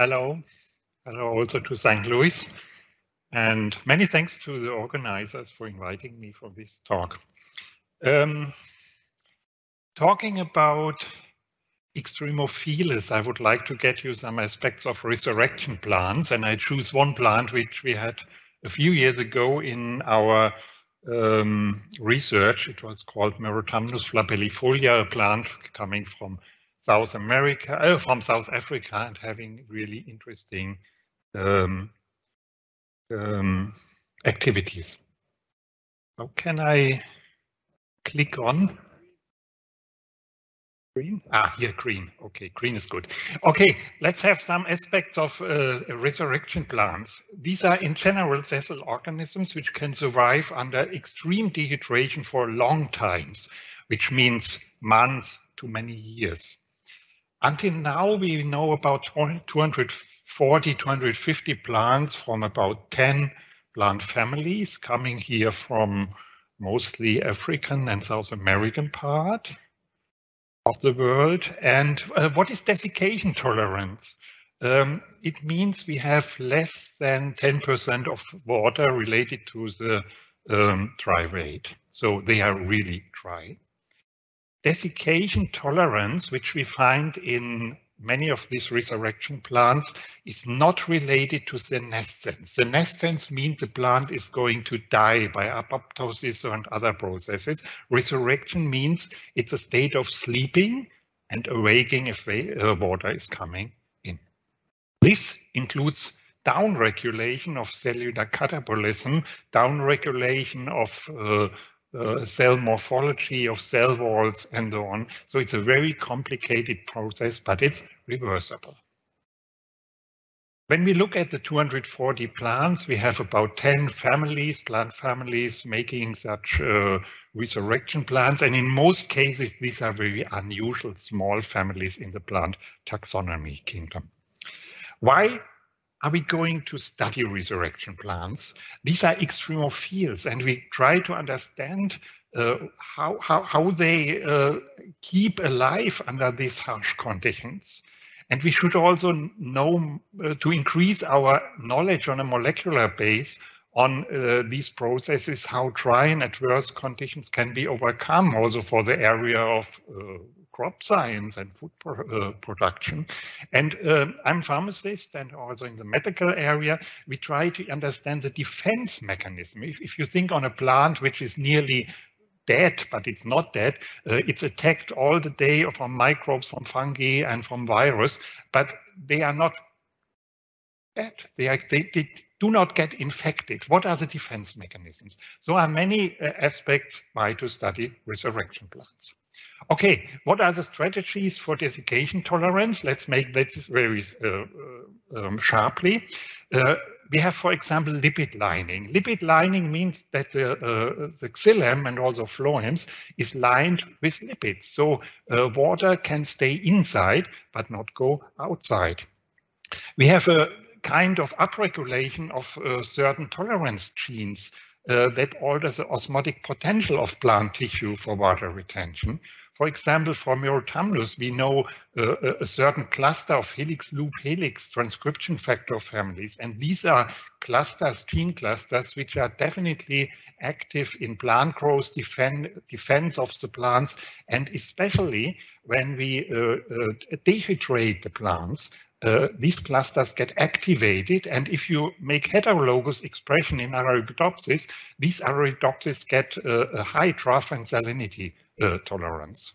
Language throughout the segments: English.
Hello. Hello also to St. Louis. And many thanks to the organizers for inviting me for this talk. Um, talking about extremophiles, I would like to get you some aspects of resurrection plants. And I choose one plant which we had a few years ago in our um, research. It was called Myrothamnus flabellifolia, a plant coming from South America, uh, from South Africa, and having really interesting um, um, activities. How can I click on? Green? Ah, here, green. Okay, green is good. Okay, let's have some aspects of uh, resurrection plants. These are in general sessile organisms which can survive under extreme dehydration for long times, which means months to many years. Until now, we know about 240, 250 plants from about 10 plant families coming here from mostly African and South American part of the world. And uh, what is desiccation tolerance? Um, it means we have less than 10% of water related to the um, dry rate. So they are really dry. Desiccation tolerance, which we find in many of these resurrection plants is not related to senescence. Senescence means the plant is going to die by apoptosis and other processes. Resurrection means it's a state of sleeping and awaking if uh, water is coming in. This includes downregulation of cellular catabolism, downregulation of uh, uh, cell morphology of cell walls and so on. So it's a very complicated process, but it's reversible. When we look at the 240 plants, we have about 10 families, plant families making such uh, resurrection plants. And in most cases, these are very unusual small families in the plant taxonomy kingdom. Why are we going to study resurrection plants? These are extremophiles, and we try to understand uh, how, how, how they uh, keep alive under these harsh conditions. And we should also know uh, to increase our knowledge on a molecular base on uh, these processes, how dry and adverse conditions can be overcome also for the area of uh, crop science and food pro uh, production. And uh, I'm pharmacist and also in the medical area, we try to understand the defense mechanism. If, if you think on a plant which is nearly dead, but it's not dead. Uh, it's attacked all the day from microbes, from fungi, and from virus, but they are not. They, they, they do not get infected. What are the defense mechanisms? So are many uh, aspects why to study resurrection plants. Okay, what are the strategies for desiccation tolerance? Let's make this very uh, um, sharply. Uh, we have, for example, lipid lining. Lipid lining means that the, uh, the xylem and also phloems is lined with lipids. So uh, water can stay inside, but not go outside. We have a kind of upregulation of uh, certain tolerance genes that alter the osmotic potential of plant tissue for water retention. For example, for Myrothamnus, we know uh, a certain cluster of helix loop helix transcription factor families. And these are clusters, gene clusters, which are definitely active in plant growth, defend, defense of the plants, and especially when we uh, uh, dehydrate the plants, uh, these clusters get activated. And if you make heterologous expression in Arabidopsis, these Arabidopsis get uh, a high drought and salinity uh, tolerance.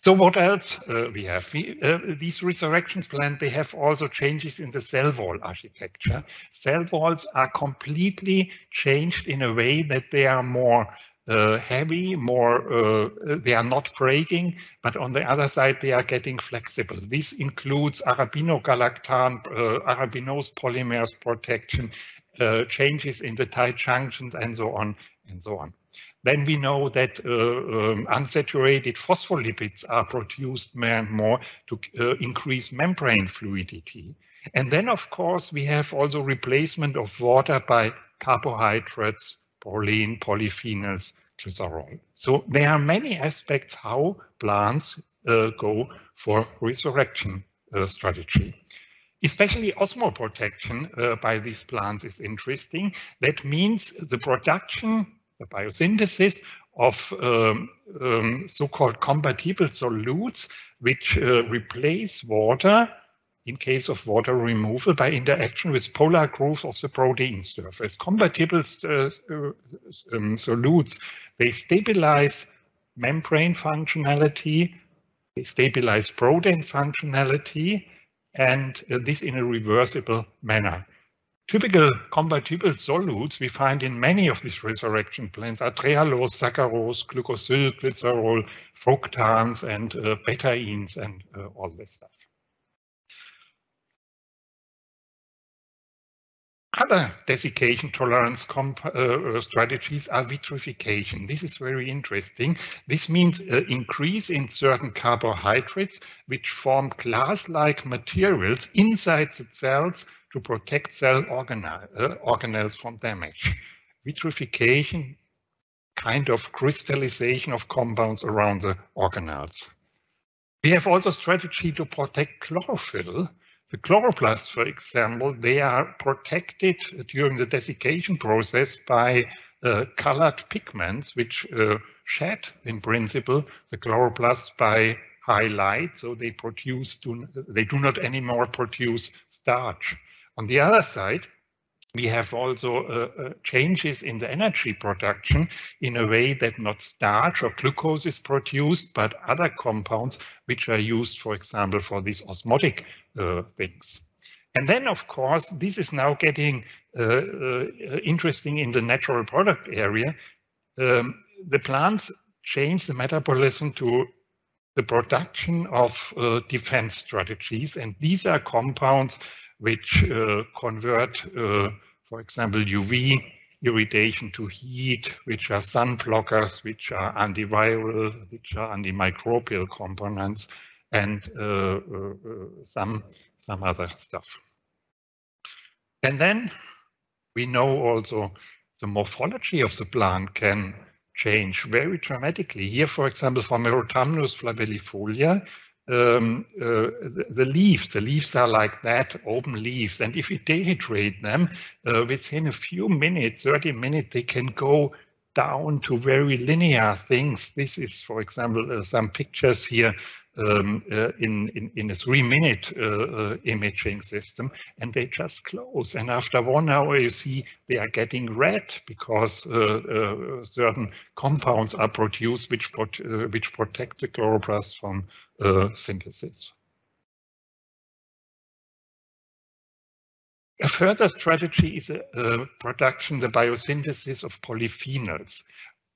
So what else uh, we have? We, uh, these resurrections plants, they have also changes in the cell wall architecture. Cell walls are completely changed in a way that they are more uh, heavy, more uh, they are not breaking, but on the other side they are getting flexible. This includes arabinogalactan, uh, arabinose polymers protection, uh, changes in the tight junctions, and so on and so on. Then we know that uh, um, unsaturated phospholipids are produced more and more to uh, increase membrane fluidity. And then, of course, we have also replacement of water by carbohydrates, proline, polyphenols, glycerol. So there are many aspects how plants uh, go for resurrection uh, strategy. Especially osmoprotection uh, by these plants is interesting. That means the production, the biosynthesis of um, um, so-called compatible solutes, which uh, replace water in case of water removal by interaction with polar grooves of the protein surface. Compatible uh, um, solutes, they stabilize membrane functionality, they stabilize protein functionality, and uh, this in a reversible manner. Typical compatible solutes we find in many of these resurrection plants are trehalose, saccharose, glucosyl, glycerol, fructans, and uh, betaines, and uh, all this stuff. Other desiccation tolerance uh, uh, strategies are vitrification. This is very interesting. This means uh, increase in certain carbohydrates which form glass-like materials inside the cells to protect cell organelle, uh, organelles from damage. Vitrification, kind of crystallization of compounds around the organelles. We have also strategy to protect chlorophyll the chloroplasts, for example, they are protected during the desiccation process by uh, colored pigments, which uh, shed, in principle, the chloroplasts by high light, so they produce do, they do not anymore produce starch. On the other side, we have also uh, uh, changes in the energy production in a way that not starch or glucose is produced, but other compounds which are used, for example, for these osmotic uh, things. And then, of course, this is now getting uh, interesting in the natural product area. Um, the plants change the metabolism to the production of uh, defense strategies, and these are compounds which uh, convert, uh, for example, UV irradiation to heat, which are sun blockers, which are antiviral, which are antimicrobial components, and uh, some, some other stuff. And then we know also the morphology of the plant can change very dramatically. Here, for example, for Myrothamnus flabellifolia, um, uh, the, leaves. The leaves are like that, open leaves. And if you dehydrate them, uh, within a few minutes, 30 minutes, they can go down to very linear things. This is, for example, uh, some pictures here um, uh, in, in, in, a three minute uh, uh, imaging system and they just close. And after one hour, you see they are getting red because uh, uh, certain compounds are produced which, which protect the chloroplast from synthesis. A further strategy is uh, production, the biosynthesis of polyphenols.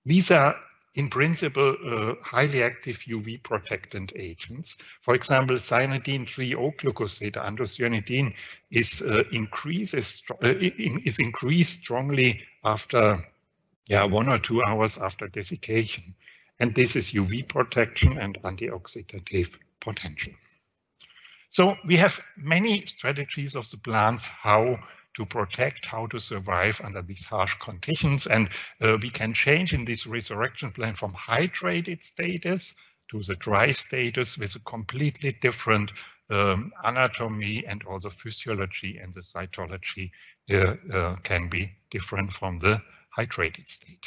These are in principle, uh, highly active UV protectant agents. For example, cyanidine 3-O-glucosate, androcyanidine, is uh, increases uh, is increased strongly after yeah one or two hours after desiccation, and this is UV protection and antioxidative potential. So we have many strategies of the plants how to protect, how to survive under these harsh conditions. And uh, we can change in this resurrection plan from hydrated status to the dry status with a completely different um, anatomy and also physiology and the cytology uh, uh, can be different from the hydrated state.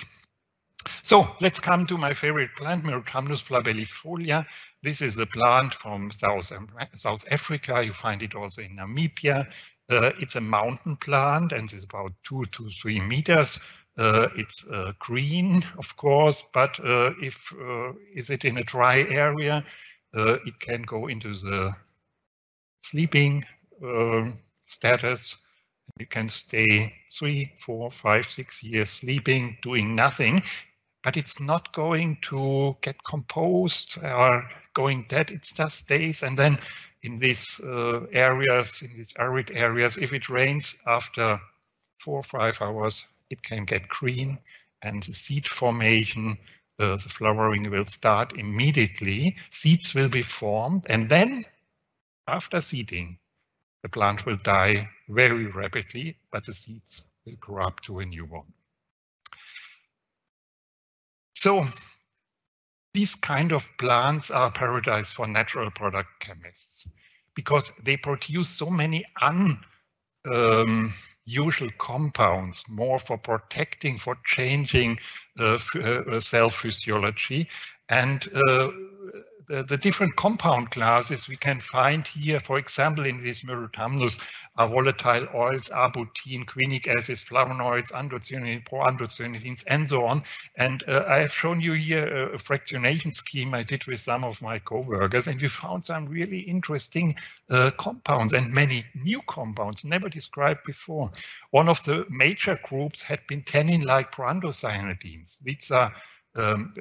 So let's come to my favorite plant, Myrothamnus flabellifolia. This is a plant from South, South Africa. You find it also in Namibia. Uh, it's a mountain plant and it's about two to three meters. Uh, it's uh, green, of course, but uh, if uh, is it in a dry area, uh, it can go into the sleeping um, status. You can stay three, four, five, six years sleeping, doing nothing, but it's not going to get composed or going dead. It just stays and then in these uh, areas, in these arid areas, if it rains after four or five hours, it can get green and seed formation, uh, the flowering will start immediately. Seeds will be formed and then after seeding, the plant will die very rapidly, but the seeds will grow up to a new one. So these kind of plants are paradise for natural product chemists. because they produce so many unusual um, compounds, more for protecting, for changing uh, uh, cell physiology. And uh, the, the, different compound classes we can find here, for example, in this Myrothamnus are volatile oils, arbutin, quinic acids, flavonoids, anthocyanidins, proanthocyanidins, and so on. And uh, I have shown you here a, fractionation scheme I did with some of my co-workers, and we found some really interesting uh, compounds and many new compounds never described before. One of the major groups had been tannin-like proanthocyanidins. These are um,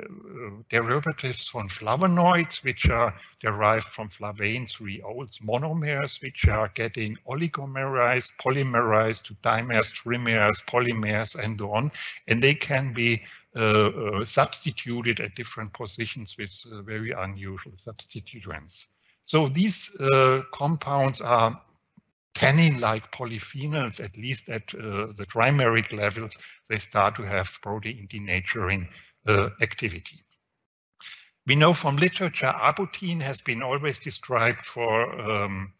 derivatives from flavonoids, which are derived from flavane 3-ols monomers, which are getting oligomerized, polymerized to dimers, trimers, polymers, and on. And they can be uh, uh, substituted at different positions with uh, very unusual substituents. So these uh, compounds are tannin-like polyphenols, at least at uh, the trimeric levels, they start to have protein denaturing activity. We know from literature arbutin has been always described for um,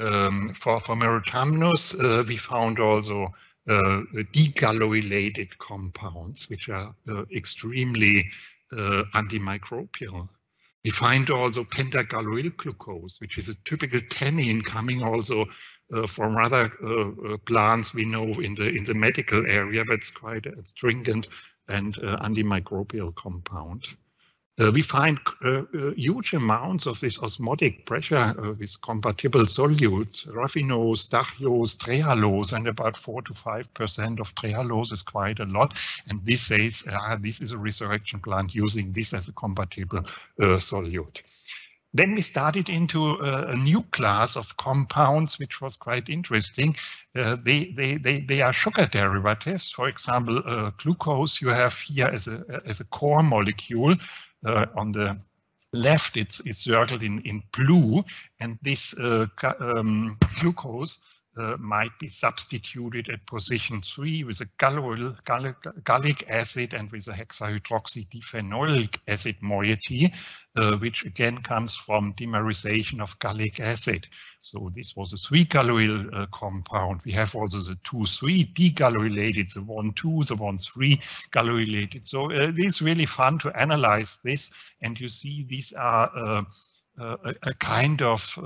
um, for, for. Uh, we found also uh, degaloylated compounds, which are uh, extremely uh, antimicrobial. We find also pentagalloyl glucose, which is a typical tannin coming also uh, from other uh, plants we know in the in the medical area, but it's quite stringent and uh, antimicrobial compound. Uh, we find uh, uh, huge amounts of this osmotic pressure uh, with compatible solutes, raffinose, stachyose, trehalose, and about 4 to 5% of trehalose is quite a lot. And this says uh, this is a resurrection plant using this as a compatible solute. Then we started into a, a, new class of compounds, which was quite interesting. Uh, they, they, they, they are sugar derivatives. For example, uh, glucose you have here as a, as a core molecule. Uh, on the left, it's, it's circled in, in blue, and this uh, um, glucose uh, might be substituted at position three with a gallic, gallic acid and with a hexahydroxydiphenolic acid moiety, uh, which again comes from dimerization of gallic acid. So this was a three galloyl uh, compound. We have also the two three degalloylated, the one two, the one three galloylated. So uh, it is really fun to analyze this, and you see these are uh, a, a, kind of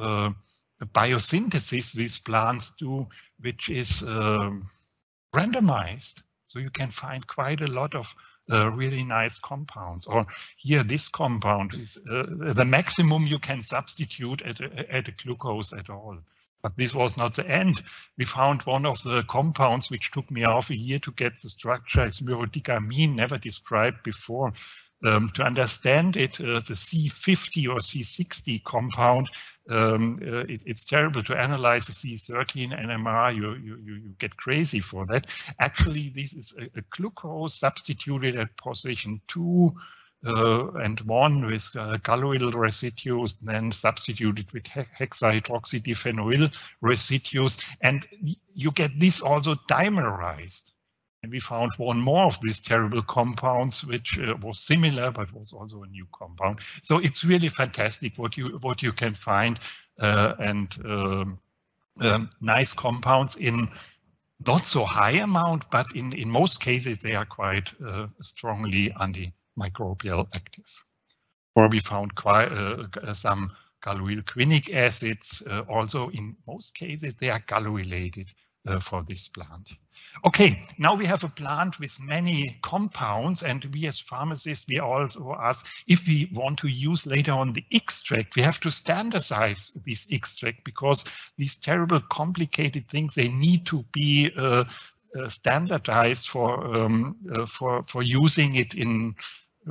biosynthesis these plants do, which is um, randomized. So you can find quite a lot of uh, really nice compounds. Or here, this compound is uh, the maximum you can substitute at a, at a glucose at all. But this was not the end. We found one of the compounds which took me half a year to get the structure. It's myrodigamine, never described before. Um, to understand it, uh, the C50 or C60 compound, um, uh, it, it's terrible to analyze the C13 NMR. You, you, you get crazy for that. Actually, this is a, a glucose substituted at position two uh, and one with uh, galloyl residues, then substituted with he hexahydroxydiphenyl residues. And you get this also dimerized. And we found one more of these terrible compounds, which uh, was similar, but was also a new compound. So it's really fantastic what you what you can find uh, and um, um, nice compounds in not so high amount, but in, in most cases, they are quite uh, strongly antimicrobial active. Or we found quite uh, some galloyl quinic acids. Uh, also, in most cases, they are galloylated uh, for this plant. Okay, now we have a plant with many compounds and we as pharmacists, we also ask if we want to use later on the extract, we have to standardize this extract because these terrible complicated things, they need to be uh, uh, standardized for um, uh, for for using it in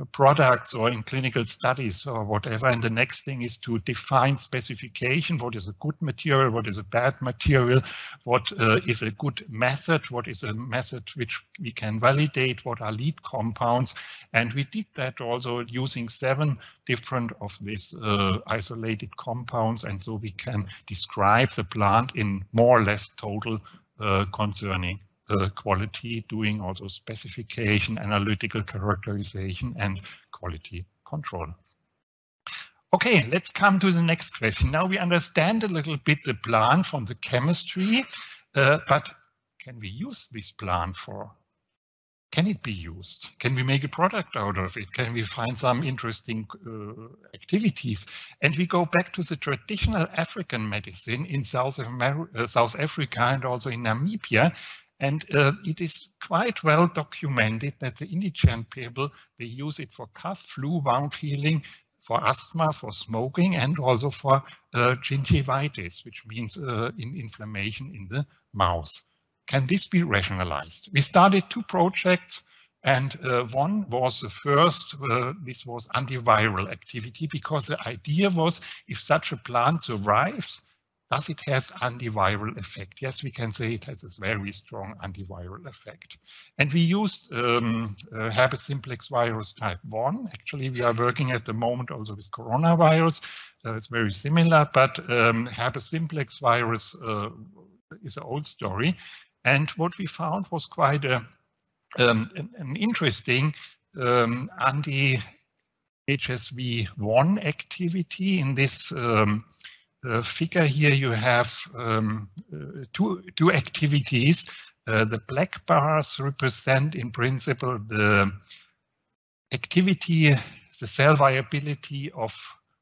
products or in clinical studies or whatever. And the next thing is to define specification. What is a good material? What is a bad material? What uh, is a good method? What is a method which we can validate? What are lead compounds? And we did that also using seven different of these uh, isolated compounds. And so we can describe the plant in more or less total uh, concerning uh, quality, doing also specification, analytical characterization, and quality control. Okay, let's come to the next question. Now we understand a little bit the plant from the chemistry, uh, but can we use this plant for can it be used? Can we make a product out of it? Can we find some interesting uh, activities? And we go back to the traditional African medicine in South, America, uh, South Africa and also in Namibia. And uh, it is quite well documented that the indigent people, they use it for cough, flu, wound healing, for asthma, for smoking, and also for uh, gingivitis, which means uh, in inflammation in the mouth. Can this be rationalized? We started two projects and uh, one was the first, uh, this was antiviral activity because the idea was if such a plant survives, does it have antiviral effect? Yes, we can say it has a very strong antiviral effect. And we used um, uh, herpes simplex virus type 1. Actually, we are working at the moment also with coronavirus. Uh, it's very similar, but um, herpes simplex virus uh, is an old story. And what we found was quite a, um, an, an, interesting um, anti-HSV1 activity. In this um, figure here, you have um, uh, two, two activities. Uh, the black bars represent, in principle, the activity, the cell viability of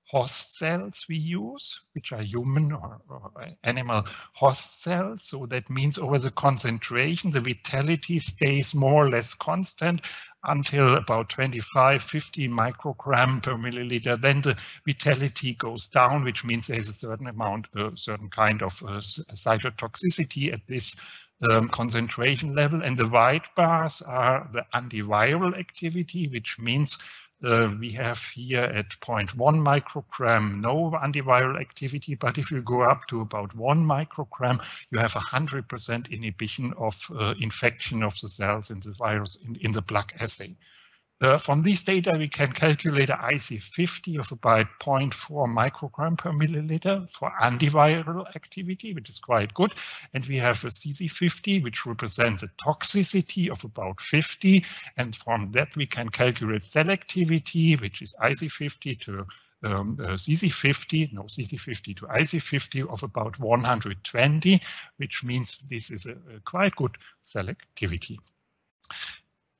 host cells we use, which are human or, or, animal host cells. So that means over the concentration, the vitality stays more or less constant until about 25, 50 microgram per milliliter. Then the vitality goes down, which means there's a certain amount, a certain kind of uh, cytotoxicity at this um, concentration level. And the white bars are the antiviral activity, which means uh, we have here at 0.1 microgram no antiviral activity, but if you go up to about 1 microgram, you have 100% inhibition of uh, infection of the cells in the virus in, in the plaque assay. Uh, from these data, we can calculate an IC50 of about 0.4 microgram per milliliter for antiviral activity, which is quite good. And we have a CC50, which represents a toxicity of about 50. And from that, we can calculate selectivity, which is IC50 to um, uh, CC50, no CC50 to IC50 of about 120, which means this is a, a quite good selectivity.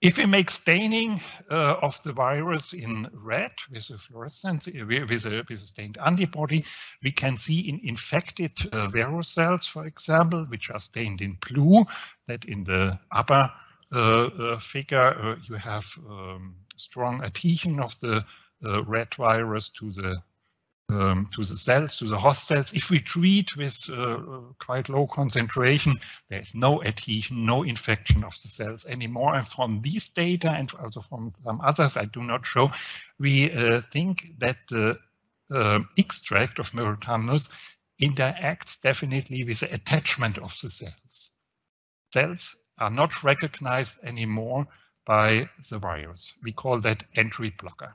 If we make staining uh, of the virus in red with a fluorescence, uh, with a, with a stained antibody, we can see in infected uh, cells, for example, which are stained in blue, that in the upper uh, uh figure uh, you have um, strong adhesion of the red virus to the um, to the cells, to the host cells. If we treat with uh, quite low concentration, there's no adhesion, no infection of the cells anymore. And from these data and also from some others I do not show, we uh, think that the uh, extract of Myrothamnus interacts definitely with the attachment of the cells. Cells are not recognized anymore by the virus. We call that entry blocker.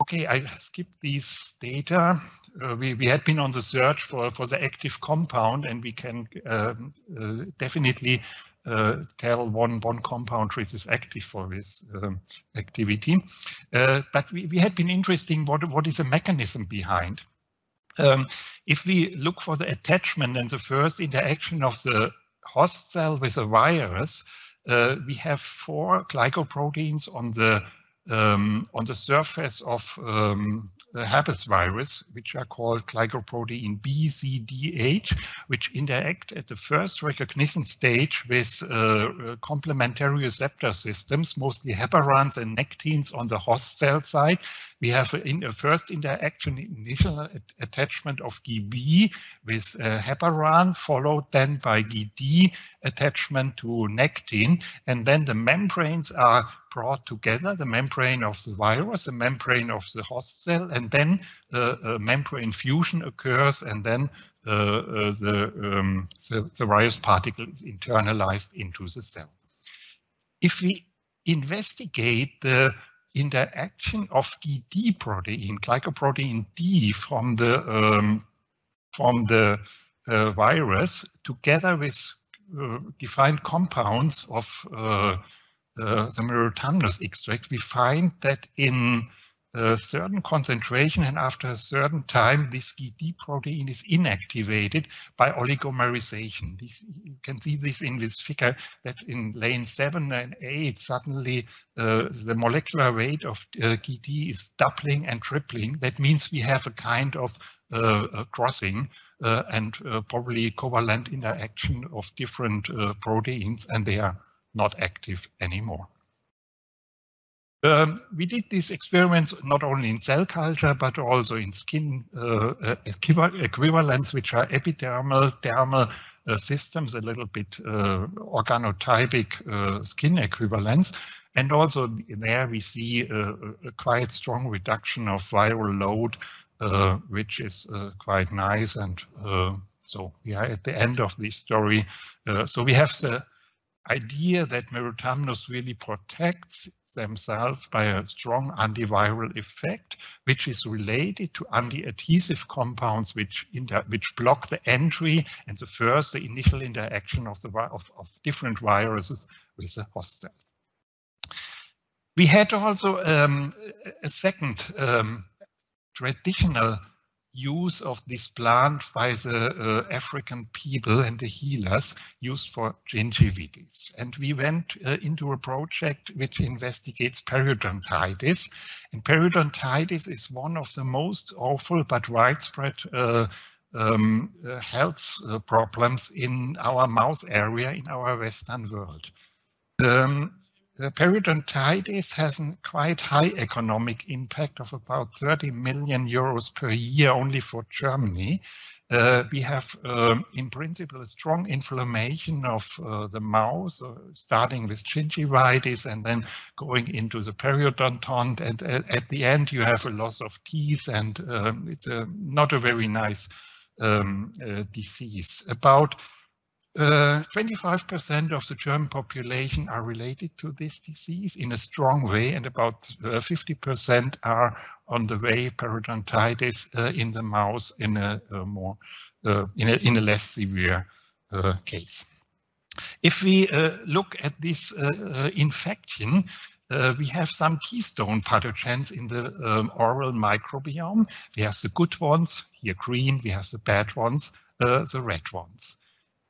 Okay, I skipped these data. Uh, we, we had been on the search for, for the active compound and we can um, uh, definitely uh, tell one, one compound which is active for this um, activity. Uh, but we, we had been interesting what, what is the mechanism behind. Um, if we look for the attachment and the first interaction of the host cell with a virus, uh, we have four glycoproteins on the um, on the surface of um, the herpes virus, which are called glycoprotein B, C, D, H, which interact at the first recognition stage with uh, uh, complementary receptor systems, mostly heparins and nectins on the host cell side. We have in a first interaction, initial attachment of GB with uh, heparin, followed then by GD attachment to nectin, and then the membranes are brought together, the membrane of the virus, the membrane of the host cell, and then uh, a membrane fusion occurs, and then uh, uh, the, um, the, the virus particle is internalized into the cell. If we investigate the interaction of the D protein, glycoprotein D from the um, from the uh, virus together with uh, defined compounds of uh, uh, the Myrothamnus extract, we find that in a certain concentration and after a certain time this GD protein is inactivated by oligomerization. This, you can see this in this figure that in lane 7 and 8 suddenly uh, the molecular weight of uh, GD is doubling and tripling. That means we have a kind of uh, crossing uh, and uh, probably covalent interaction of different uh, proteins and they are not active anymore. Um, we did these experiments not only in cell culture, but also in skin uh, uh equivalents, which are epidermal, dermal uh, systems, a little bit uh, organotypic uh, skin equivalents. And also there we see a, a quite strong reduction of viral load, uh, which is quite nice. And so we are at the end of this story. so we have the idea that Myrothamnus really protects themselves by a strong antiviral effect, which is related to anti-adhesive compounds which, which block the entry and the first, the initial interaction of, the, of, of different viruses with the host cell. We had also um, a second um, traditional use of this plant by the uh, African people and the healers used for gingivitis. And we went uh, into a project which investigates periodontitis. And periodontitis is one of the most awful but widespread uh, um, uh, health uh, problems in our mouth area in our Western world. Um, the periodontitis has a quite high economic impact of about 30 million euros per year only for Germany. Uh, we have, um, in principle, a strong inflammation of uh, the mouth, uh, starting with gingivitis and then going into the periodonton. And at, at, the end, you have a loss of teeth, and um, it's a, not a very nice um, uh, disease. About 25% uh, of the German population are related to this disease in a strong way, and about 50% uh, are on the way periodontitis uh, in the mouth in a, more in a, in a less severe case. If we look at this infection, uh, we have some keystone pathogens in the um, oral microbiome. We have the good ones, here green, we have the bad ones, uh, the red ones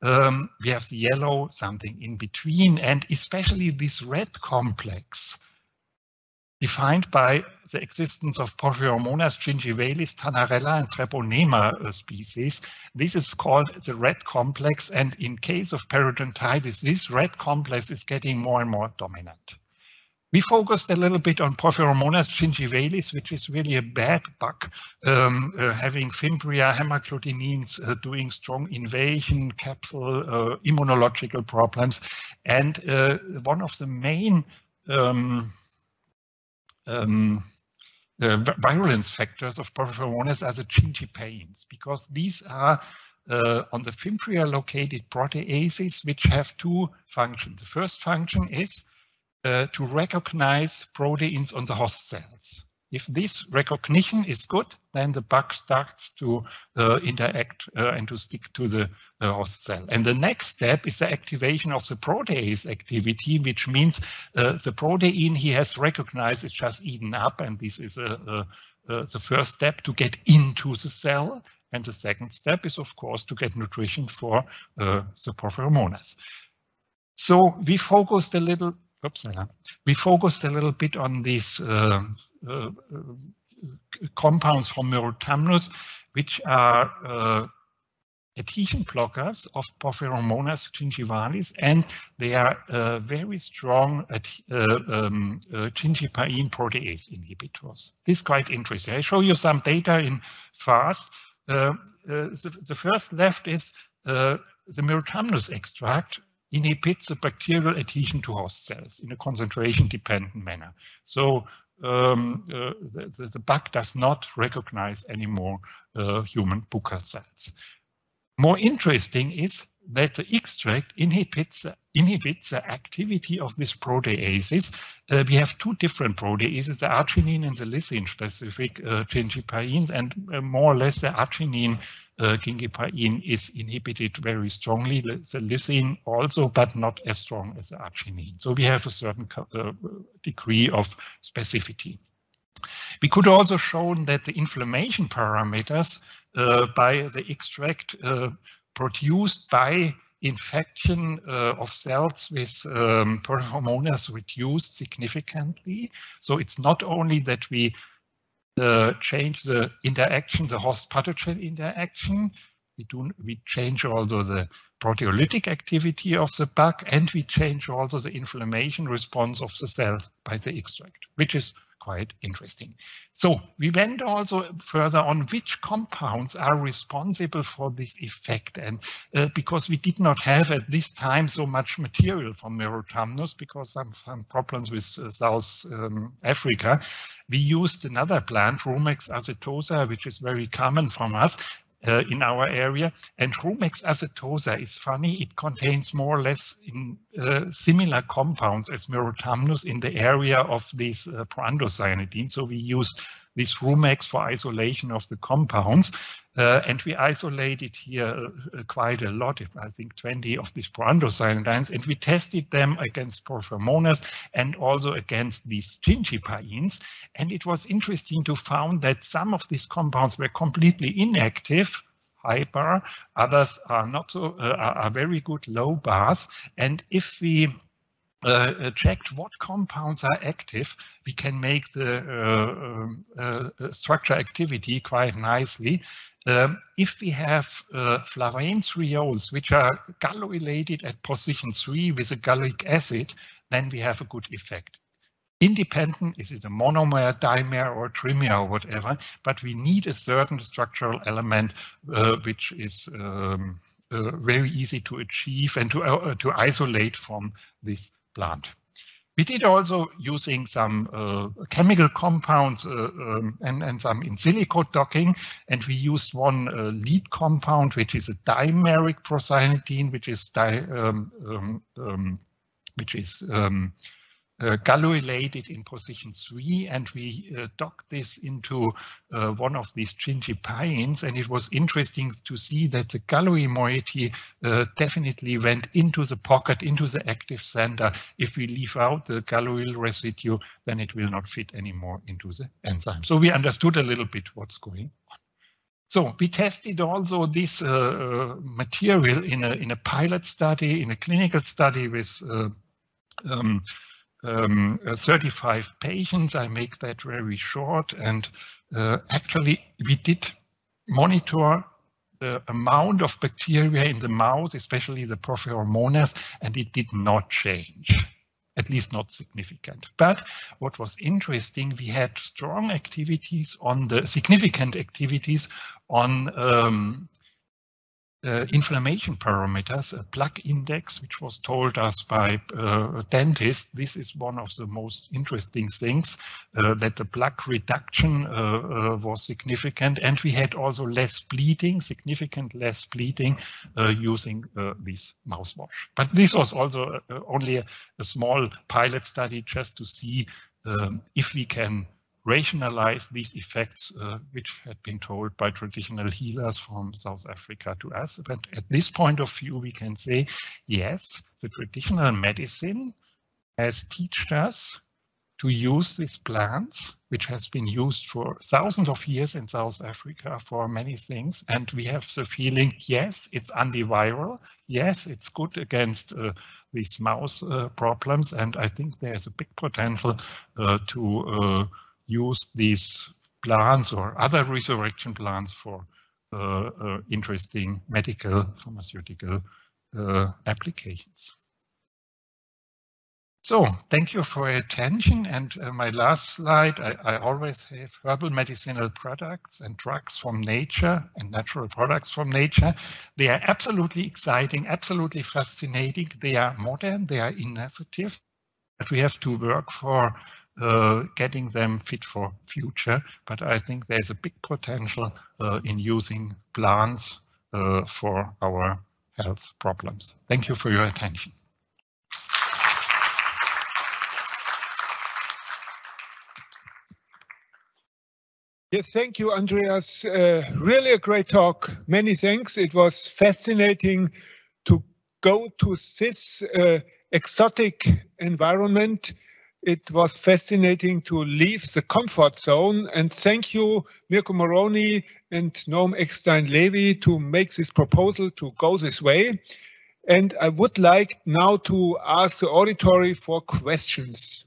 um, we have the yellow, something in between, and especially this red complex defined by the existence of Porphyromonas gingivalis, Tannerella, and Treponema uh, species. This is called the red complex, and in case of periodontitis, this red complex is getting more and more dominant. We focused a little bit on Porphyromonas gingivalis, which is really a bad bug, um, uh, having Fimbria, hemagglutinin, uh, doing strong invasion, capsule, uh, immunological problems. And uh, one of the main um, um, uh, virulence factors of Porphyromonas are the gingipains, because these are uh, on the Fimbria located proteases, which have two functions. The first function is uh, to recognize proteins on the host cells. If this recognition is good, then the bug starts to uh, interact uh, and to stick to the uh, host cell. And the next step is the activation of the protease activity, which means uh, the protein he has recognized is just eaten up. And this is the first step to get into the cell. And the second step is, of course, to get nutrition for uh, the porphyromonas. So we focused a little oops, we focused a little bit on these uh, uh, compounds from Myrothamnus, which are uh, adhesion blockers of Porphyromonas gingivalis, and they are uh, very strong at, uh, um, uh, gingipain protease inhibitors. This is quite interesting. I show you some data in FAST. The, the, first left is the Myrothamnus extract inhibits the bacterial adhesion to host cells in a concentration-dependent manner. So um, uh, the, the, bug does not recognize anymore uh, human buccal cells. More interesting is that the extract inhibits, inhibits the activity of these proteases. Uh, we have two different proteases, the arginine and the lysine specific uh, and uh, more or less the arginine uh, gingipain is inhibited very strongly, the lysine also, but not as strong as the arginine. So we have a certain uh, degree of specificity. We could also show that the inflammation parameters uh, by the extract uh, produced by infection uh, of cells with um, reduced significantly. So it's not only that we uh, change the interaction, the host pathogen interaction, we do we change also the proteolytic activity of the bug and we change also the inflammation response of the cell by the extract, which is quite interesting. So we went also further on which compounds are responsible for this effect. And uh, because we did not have at this time so much material from Myrothamnus because some, some problems with uh, South um, Africa, we used another plant, Rumex acetosa, which is very common from us uh, in our area. And Rumex acetosa is funny. It contains more or less in, uh, similar compounds as Myrothamnus in the area of this uh. So we use this Rumex for isolation of the compounds. Uh, and we isolated here uh, quite a lot, I think 20 of these proanthocyanidins, and we tested them against Porphyromonas and also against these gingipains. And it was interesting to find that some of these compounds were completely inactive, high bar, others are not so, uh, are very good low bars. And if we uh, uh, checked what compounds are active, we can make the uh, um, uh, structure activity quite nicely. Um, if we have uh, flavane trioles, which are galloylated at position 3 with a gallic acid, then we have a good effect. Independent, is it a monomer, dimer, or trimer, or whatever, but we need a certain structural element uh, which is um, very easy to achieve and to, to isolate from this plant. We did also using some uh, chemical compounds uh, um, and, and some in silico docking, and we used one uh, lead compound, which is a dimeric procyanidin, which is di um, um, um which is um, uh, galloylated in position three, and we uh, docked this into uh, one of these gingipains, and it was interesting to see that the galloyl moiety uh, definitely went into the pocket, into the active center. If we leave out the galloyl residue, then it will not fit anymore into the enzyme. So we understood a little bit what's going on. So we tested also this uh, uh, material in a, in a pilot study, in a clinical study with um, um, uh, 35 patients. I make that very short. And uh, actually, we did monitor the amount of bacteria in the mouse, especially the Porphyromonas, and it did not change, at least not significant. But what was interesting, we had strong activities on the significant activities on um, uh, inflammation parameters, a plaque index, which was told us by uh, dentist. This is one of the most interesting things, uh, that the plaque reduction uh, uh, was significant. And we had also less bleeding, significant less bleeding uh, using this mouthwash. But this was also only a, a, small pilot study just to see um, if we can rationalize these effects, uh, which had been told by traditional healers from South Africa to us. But at this point of view, we can say, yes, the traditional medicine has taught us to use these plants, which has been used for thousands of years in South Africa for many things. And we have the feeling, yes, it's antiviral. Yes, it's good against uh, these mouse uh, problems. And I think there's a big potential uh, to uh, use these plants or other resurrection plants for uh, uh, interesting medical pharmaceutical uh, applications. So thank you for your attention. And uh, my last slide, I, I, always have herbal medicinal products and drugs from nature and natural products from nature. They are absolutely exciting, absolutely fascinating. They are modern, they are innovative, but we have to work for uh, getting them fit for future. But I think there's a big potential uh, in using plants uh, for our health problems. Thank you for your attention. Yes, thank you, Andreas. Uh, really a great talk. Many thanks. It was fascinating to go to this uh, exotic environment It was fascinating to leave the comfort zone and thank you, Mirko Moroni and Noam Eckstein-Levy to make this proposal to go this way. And I would like now to ask the auditory for questions.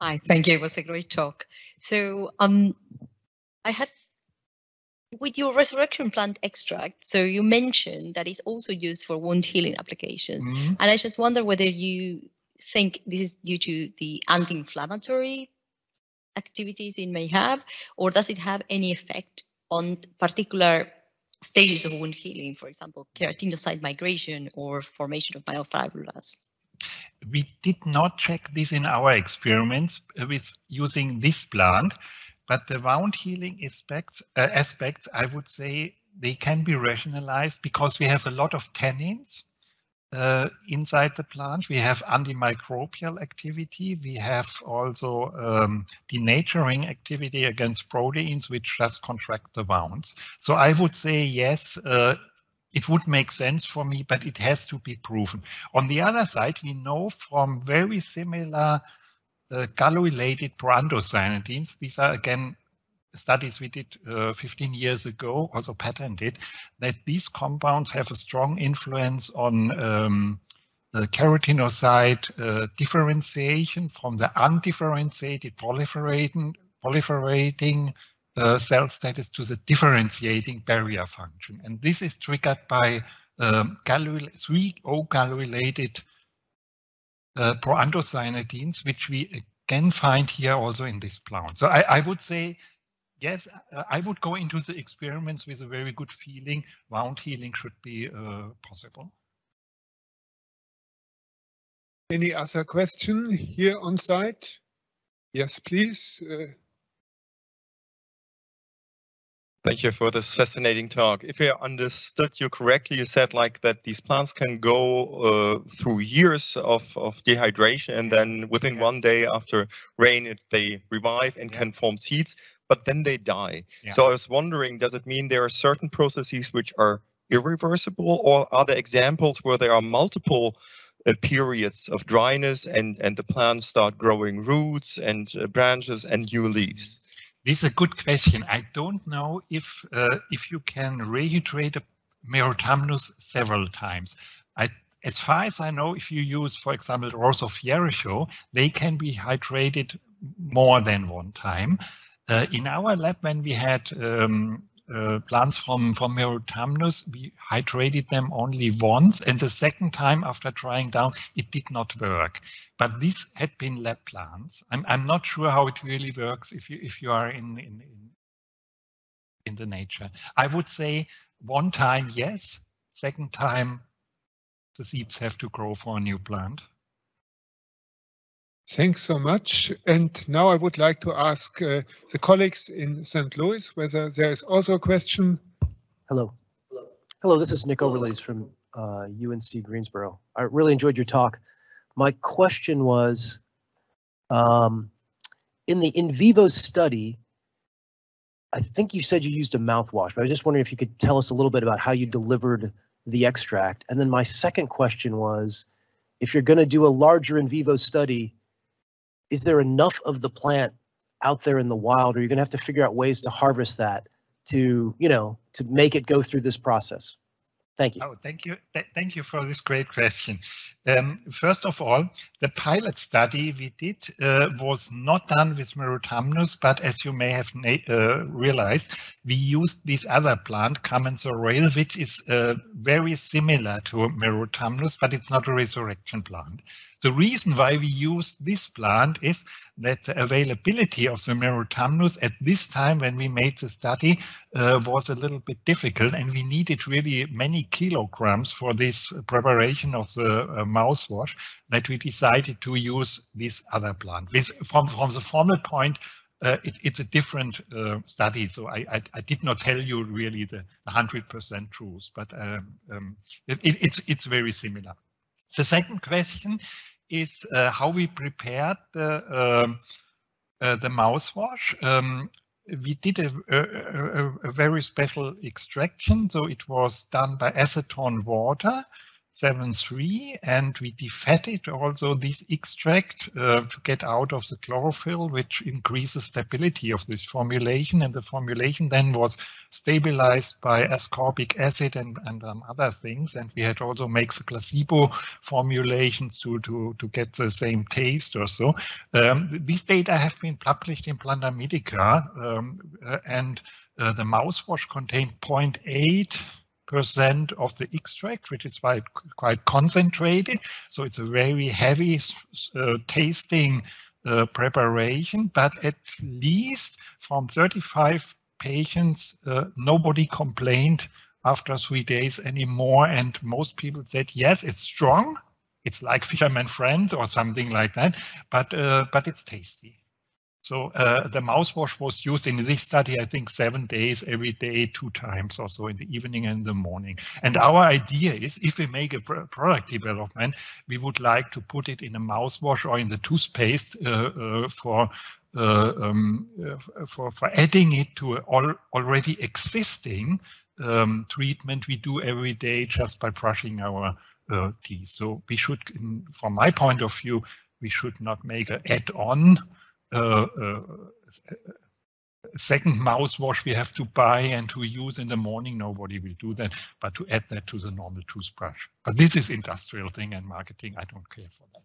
Hi, thank you. It was a great talk. So um, I had with your resurrection plant extract, so you mentioned that it's also used for wound healing applications. Mm -hmm. And I just wonder whether you think this is due to the anti-inflammatory activities it may have, or does it have any effect on particular stages of wound healing, for example, keratinocyte migration or formation of myofibroblasts? We did not check this in our experiments with using this plant, but the wound healing aspects, uh, aspects, I would say they can be rationalized because we have a lot of tannins uh, inside the plant. We have antimicrobial activity. We have also um, denaturing activity against proteins, which just contract the wounds. So I would say yes, uh, it would make sense for me, but it has to be proven. On the other side, we know from very similar uh, galloylated proanthocyanidins, these are again studies we did uh, 15 years ago, also patented, that these compounds have a strong influence on um, keratinocyte uh, differentiation from the undifferentiated proliferating, proliferating uh, cell status to the differentiating barrier function. And this is triggered by um, three O-galloylated uh, proanthocyanidins, which we again find here also in this plant. So I, I would say yes, I would go into the experiments with a very good feeling. Wound healing should be uh, possible. Any other question here on site? Yes, please. Uh, Thank you for this fascinating talk. If I understood you correctly, you said like that these plants can go uh, through years of, of dehydration and then within yeah. one day after rain, it, they revive and yeah. can form seeds but then they die. Yeah. So I was wondering, does it mean there are certain processes which are irreversible, or are there examples where there are multiple uh, periods of dryness and and the plants start growing roots and uh, branches and new leaves? This is a good question. I don't know if uh, if you can rehydrate a Myrothamnus several times. I as far as I know, if you use, for example, Rose they can be hydrated more than one time. Uh, in our lab, when we had um, uh, plants from, from Myrothamnus, we hydrated them only once, and the second time after drying down, it did not work. But these had been lab plants. I'm, I'm not sure how it really works if you if you are in, in, in, in the nature. I would say one time, yes. Second time, the seeds have to grow for a new plant. Thanks so much. And now I would like to ask uh, the colleagues in St. Louis whether there is also a question. Hello. Hello, Hello this is Nick Overlees from uh, UNC Greensboro. I really enjoyed your talk. My question was, um, in the in vivo study, I think you said you used a mouthwash, but I was just wondering if you could tell us a little bit about how you delivered the extract. And then my second question was, if you're going to do a larger in vivo study, is there enough of the plant out there in the wild, or you're going to have to figure out ways to harvest that to, you know, to make it go through this process? Thank you. Oh, thank you. Th thank you for this great question. Um, first of all, the pilot study we did uh, was not done with Myrothamnus, but as you may have uh, realized, we used this other plant, Commensurail, which is uh, very similar to Myrothamnus, but it's not a resurrection plant. The reason why we used this plant is that the availability of the Myrothamnus at this time when we made the study uh, was a little bit difficult and we needed really many kilograms for this preparation of the uh, mouthwash that we decided to use this other plant. This, from, from the formal point, uh, it, it's a different uh, study, so I, I, I, did not tell you really the 100% truth, but um, um, it, it's, it's very similar. The second question is uh, how we prepared the, um, uh, the mouthwash. Um, we did a, a, a, very special extraction. So it was done by acetone water 7.3 and we defatted also this extract uh, to get out of the chlorophyll, which increases stability of this formulation. And the formulation then was stabilized by ascorbic acid and, and um, other things. And we had also make the placebo formulations to, to, to get the same taste or so. Um, these data have been published in Planta Medica um, uh, and uh, the mouthwash contained 0.8 percent of the extract, which is quite quite concentrated. So it's a very heavy uh, tasting uh, preparation, but at least from 35 patients, uh, nobody complained after three days anymore. And most people said, yes, it's strong. It's like Fisherman Friend or something like that, but uh, but it's tasty. So uh, the mouthwash was used in this study, I think, seven days every day, two times or so in the evening and the morning. And our idea is if we make a product development, we would like to put it in a mouthwash or in the toothpaste uh, uh, for uh, um, uh, for, for adding it to an already existing um, treatment we do every day just by brushing our uh, teeth. So we should, from my point of view, we should not make an add-on Uh, uh, uh, second mouthwash we have to buy and to use in the morning, nobody will do that, but to add that to the normal toothbrush. But this is industrial thing and marketing, I don't care for that.